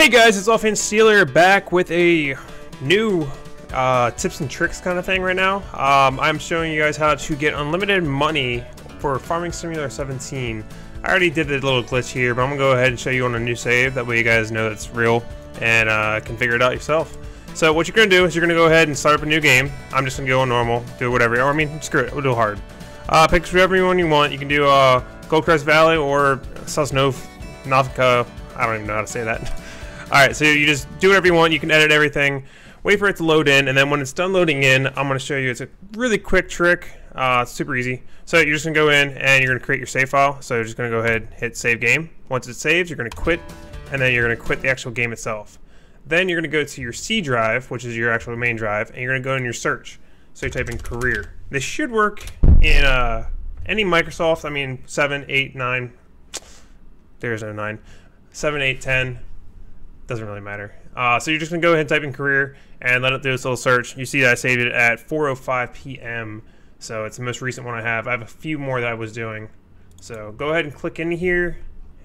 Hey guys, it's Offhandsteeler back with a new uh, tips and tricks kind of thing right now. Um, I'm showing you guys how to get unlimited money for Farming Simulator 17. I already did a little glitch here, but I'm gonna go ahead and show you on a new save. That way you guys know it's real and uh, can figure it out yourself. So what you're gonna do is you're gonna go ahead and start up a new game. I'm just gonna go on normal, do whatever. Or I mean, screw it, we'll do hard. Uh, pick whatever one you want. You can do uh, Goldcrest Valley or Sosnov Novka. I don't even know how to say that. Alright, so you just do whatever you want, you can edit everything, wait for it to load in, and then when it's done loading in, I'm going to show you, it's a really quick trick, uh, super easy. So you're just going to go in and you're going to create your save file, so you're just going to go ahead hit save game. Once it saves, you're going to quit, and then you're going to quit the actual game itself. Then you're going to go to your C drive, which is your actual main drive, and you're going to go in your search. So you type in career. This should work in uh, any Microsoft, I mean 7, 8, 9, there's no 9, 7, 8, 10, doesn't really matter. Uh, so you're just gonna go ahead and type in career and let it do this little search. You see that I saved it at 4:05 p.m. So it's the most recent one I have. I have a few more that I was doing. So go ahead and click in here,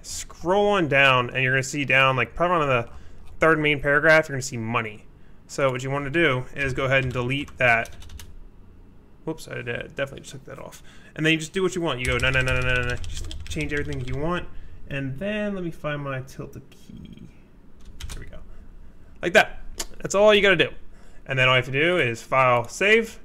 scroll on down, and you're gonna see down like probably on the third main paragraph. You're gonna see money. So what you want to do is go ahead and delete that. Whoops, I definitely just took that off. And then you just do what you want. You go no no no no no no. Just change everything you want, and then let me find my tilde key. Like that. That's all you gotta do. And then all you have to do is file save.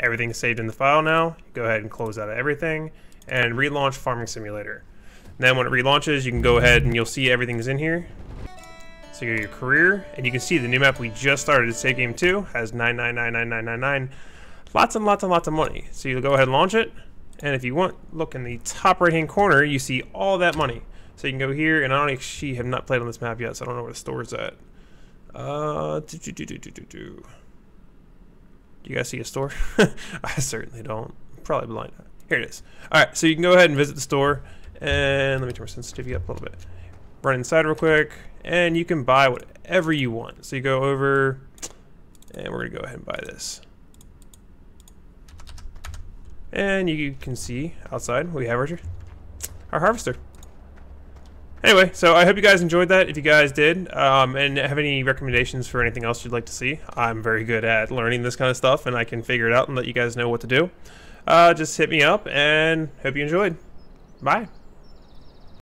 Everything's saved in the file now. Go ahead and close out of everything and relaunch Farming Simulator. And then when it relaunches, you can go ahead and you'll see everything's in here. So you go your career, and you can see the new map we just started, Save Game 2, has 9999999. Lots and lots and lots of money. So you'll go ahead and launch it, and if you want, look in the top right hand corner, you see all that money. So you can go here, and I don't actually have not played on this map yet, so I don't know where the store's at. Uh, do, do, do, do, do, do, do. You guys see a store? I certainly don't. Probably blind. Here it is. All right, so you can go ahead and visit the store, and let me turn my sensitivity up a little bit. Run inside real quick, and you can buy whatever you want. So you go over, and we're gonna go ahead and buy this. And you can see outside we have our, our harvester. Anyway, so I hope you guys enjoyed that. If you guys did, um, and have any recommendations for anything else you'd like to see, I'm very good at learning this kind of stuff, and I can figure it out and let you guys know what to do. Uh, just hit me up, and hope you enjoyed. Bye.